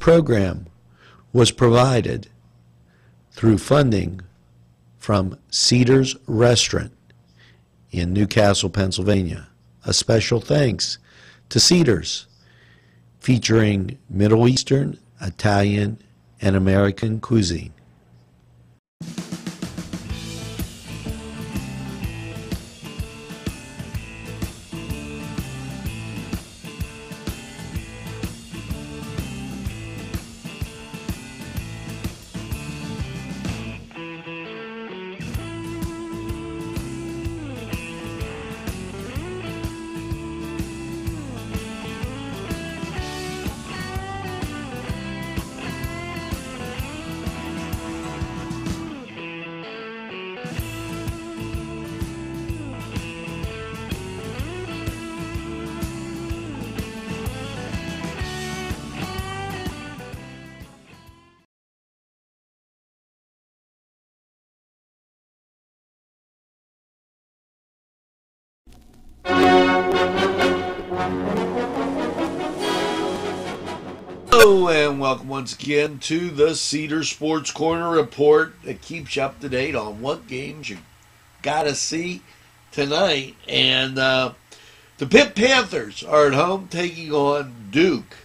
program was provided through funding from Cedars Restaurant in New Castle, Pennsylvania. A special thanks to Cedars, featuring Middle Eastern, Italian, and American cuisine. Hello and welcome once again to the Cedars Sports Corner report that keeps you up to date on what games you gotta see tonight. And uh, the Pitt Panthers are at home taking on Duke,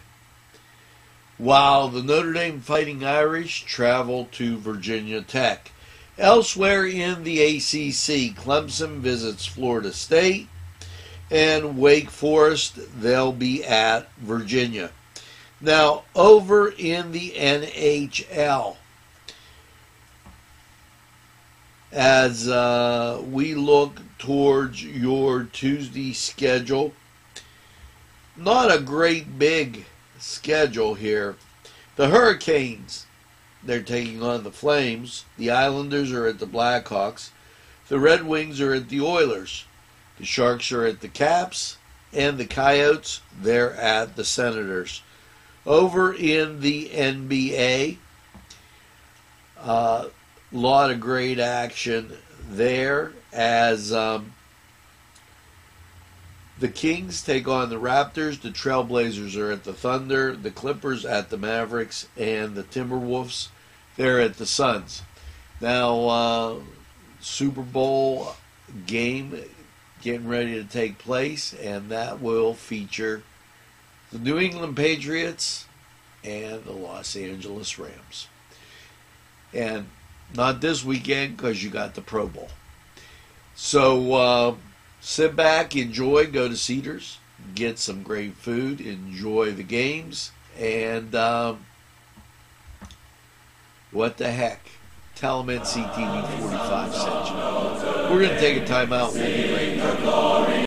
while the Notre Dame Fighting Irish travel to Virginia Tech. Elsewhere in the ACC, Clemson visits Florida State, and Wake Forest they'll be at Virginia. Now, over in the NHL, as uh, we look towards your Tuesday schedule, not a great big schedule here. The Hurricanes, they're taking on the Flames. The Islanders are at the Blackhawks. The Red Wings are at the Oilers. The Sharks are at the Caps. And the Coyotes, they're at the Senators. Over in the NBA, a uh, lot of great action there as um, the Kings take on the Raptors. The Trailblazers are at the Thunder. The Clippers at the Mavericks. And the Timberwolves, they're at the Suns. Now, uh, Super Bowl game getting ready to take place, and that will feature the New England Patriots and the Los Angeles Rams. And not this weekend because you got the Pro Bowl. So uh, sit back, enjoy, go to Cedars, get some great food, enjoy the games, and um, what the heck? Tell them NCTV 45 sent you. We're going to take a timeout. We'll be right back.